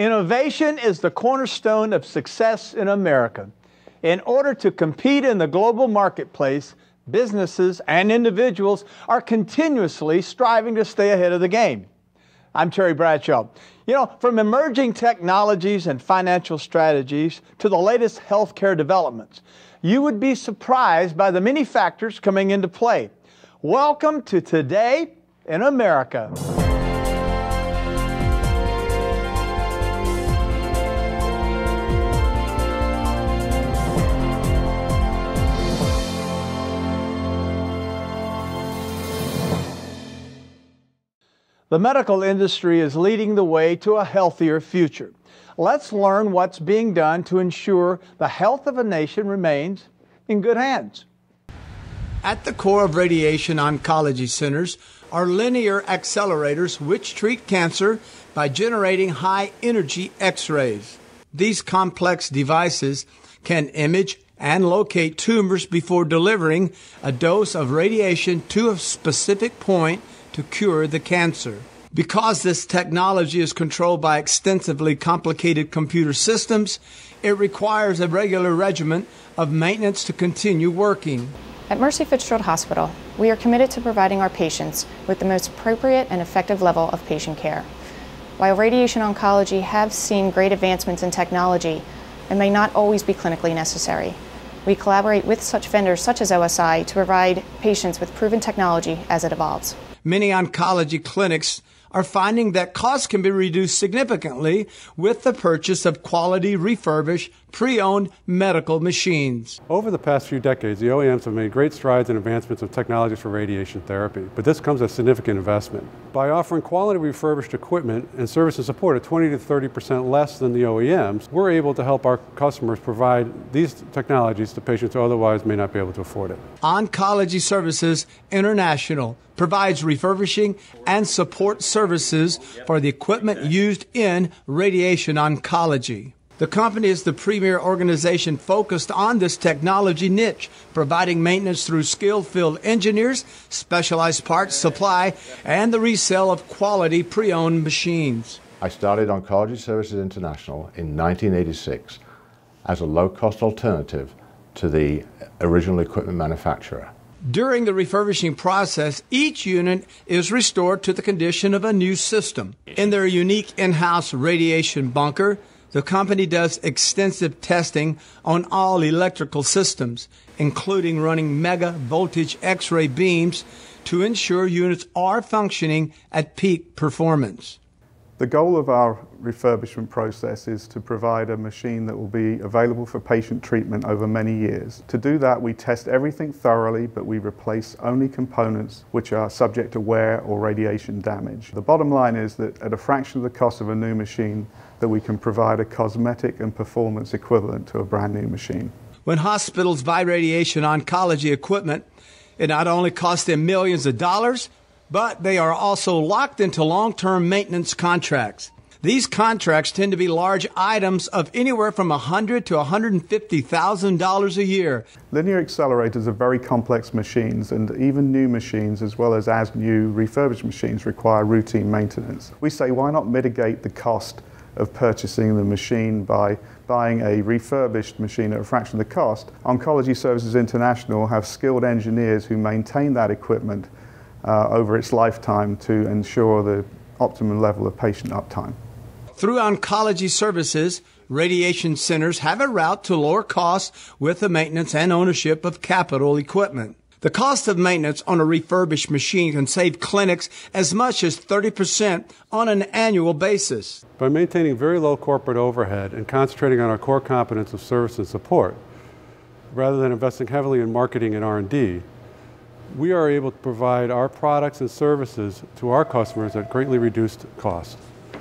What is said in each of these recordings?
Innovation is the cornerstone of success in America. In order to compete in the global marketplace, businesses and individuals are continuously striving to stay ahead of the game. I'm Terry Bradshaw. You know, from emerging technologies and financial strategies to the latest healthcare developments, you would be surprised by the many factors coming into play. Welcome to Today in America. The medical industry is leading the way to a healthier future. Let's learn what's being done to ensure the health of a nation remains in good hands. At the core of radiation oncology centers are linear accelerators which treat cancer by generating high energy X rays. These complex devices can image and locate tumors before delivering a dose of radiation to a specific point to cure the cancer. Because this technology is controlled by extensively complicated computer systems, it requires a regular regimen of maintenance to continue working. At Mercy Fitzgerald Hospital, we are committed to providing our patients with the most appropriate and effective level of patient care. While radiation oncology have seen great advancements in technology, it may not always be clinically necessary. We collaborate with such vendors such as OSI to provide patients with proven technology as it evolves. Many oncology clinics are finding that costs can be reduced significantly with the purchase of quality refurbished pre-owned medical machines. Over the past few decades, the OEMs have made great strides in advancements of technologies for radiation therapy, but this comes at significant investment. By offering quality refurbished equipment and service and support at 20 to 30 percent less than the OEMs, we're able to help our customers provide these technologies to patients who otherwise may not be able to afford it. Oncology Services International provides refurbishing and support services for the equipment used in radiation oncology. The company is the premier organization focused on this technology niche, providing maintenance through skilled field engineers, specialized parts supply, and the resale of quality pre owned machines. I started Oncology Services International in 1986 as a low cost alternative to the original equipment manufacturer. During the refurbishing process, each unit is restored to the condition of a new system. In their unique in house radiation bunker, the company does extensive testing on all electrical systems, including running mega voltage X ray beams to ensure units are functioning at peak performance. The goal of our refurbishment process is to provide a machine that will be available for patient treatment over many years. To do that, we test everything thoroughly, but we replace only components which are subject to wear or radiation damage. The bottom line is that at a fraction of the cost of a new machine, that we can provide a cosmetic and performance equivalent to a brand new machine. When hospitals buy radiation oncology equipment, it not only costs them millions of dollars, but they are also locked into long term maintenance contracts. These contracts tend to be large items of anywhere from 100 to $150,000 a year. Linear accelerators are very complex machines, and even new machines, as well as as new refurbished machines, require routine maintenance. We say, why not mitigate the cost of purchasing the machine by buying a refurbished machine at a fraction of the cost? Oncology Services International have skilled engineers who maintain that equipment uh, over its lifetime to ensure the optimum level of patient uptime. Through oncology services, radiation centers have a route to lower costs with the maintenance and ownership of capital equipment. The cost of maintenance on a refurbished machine can save clinics as much as 30% on an annual basis. By maintaining very low corporate overhead and concentrating on our core competence of service and support, rather than investing heavily in marketing and R&D, we are able to provide our products and services to our customers at greatly reduced cost.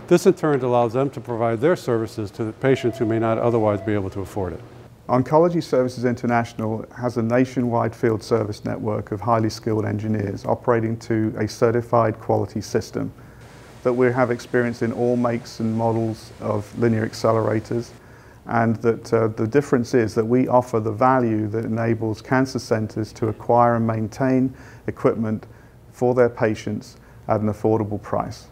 This in turn allows them to provide their services to the patients who may not otherwise be able to afford it. Oncology Services International has a nationwide field service network of highly skilled engineers operating to a certified quality system that we have experience in all makes and models of linear accelerators and that uh, the difference is that we offer the value that enables cancer centers to acquire and maintain equipment for their patients at an affordable price.